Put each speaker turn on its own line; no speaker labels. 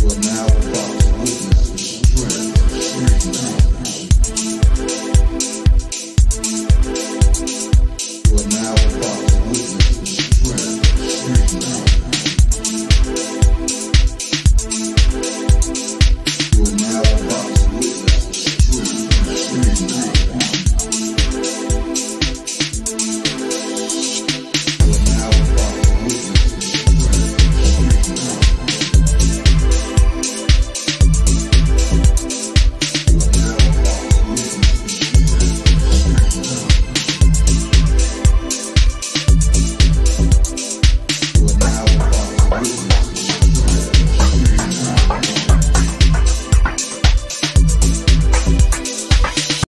You are now a boss.